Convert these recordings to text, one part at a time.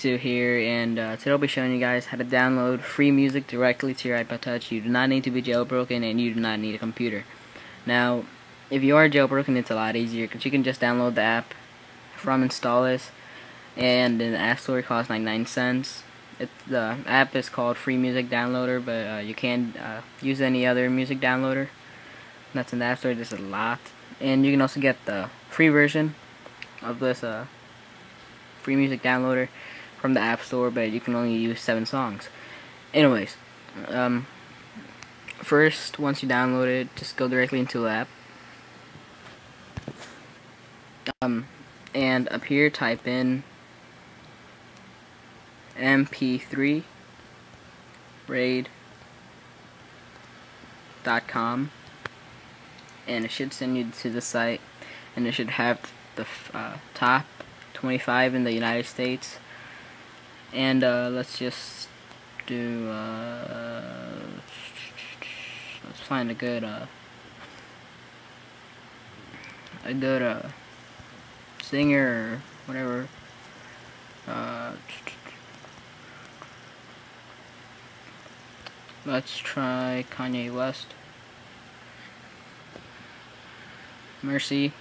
2 here and uh, today I'll be showing you guys how to download free music directly to your iPod Touch. You do not need to be jailbroken and you do not need a computer. Now if you are jailbroken it's a lot easier because you can just download the app from Installous and in the App Store it costs like 9 cents. It, the app is called Free Music Downloader but uh, you can uh, use any other music downloader that's in the App Store. There's a lot and you can also get the free version of this uh, free music downloader from the App Store, but you can only use seven songs. Anyways, um, first, once you download it, just go directly into the app. Um, and up here, type in mp3 raid.com and it should send you to the site and it should have the uh, top 25 in the United States. And uh, let's just do, uh, let's find a good, uh, a good uh, singer or whatever. Uh, let's try Kanye West. Mercy.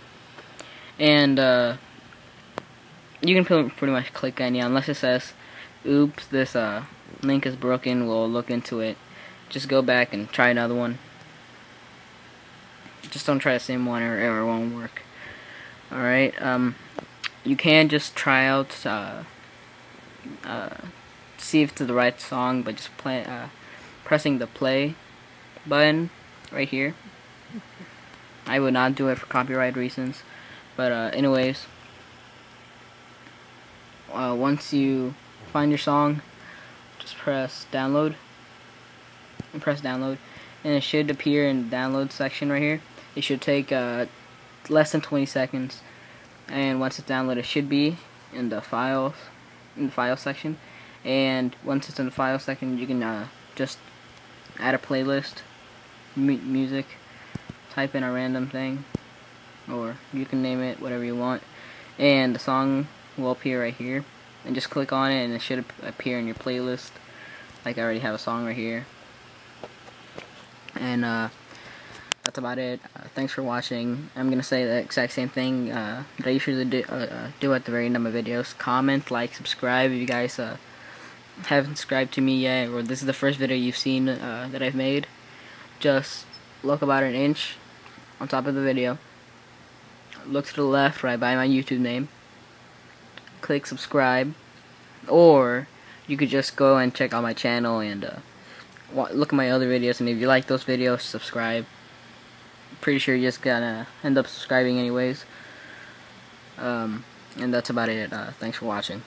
And, uh, you can pretty much click any unless it says oops this uh link is broken. We'll look into it. Just go back and try another one. Just don't try the same one or it won't work. Alright um you can just try out uh, uh, see if it's the right song but just play uh, pressing the play button right here. I would not do it for copyright reasons but uh, anyways uh, once you find your song, just press download and press download. And it should appear in the download section right here. It should take uh, less than 20 seconds. And once it's downloaded it should be in the files in the file section. And once it's in the file section you can uh, just add a playlist music type in a random thing or you can name it whatever you want. And the song will appear right here and just click on it and it should appear in your playlist. Like I already have a song right here. And uh, that's about it. Uh, thanks for watching. I'm gonna say the exact same thing uh, that I usually do, uh, uh, do at the very end of my videos. Comment like subscribe if you guys uh, haven't subscribed to me yet or this is the first video you've seen that I've made. Just look about an inch on top of the video. Look to the left right by my YouTube name click subscribe or you could just go and check out my channel and uh, look at my other videos and if you like those videos subscribe. Pretty sure you're just gonna end up subscribing anyways. Um, and that's about it. Uh, thanks for watching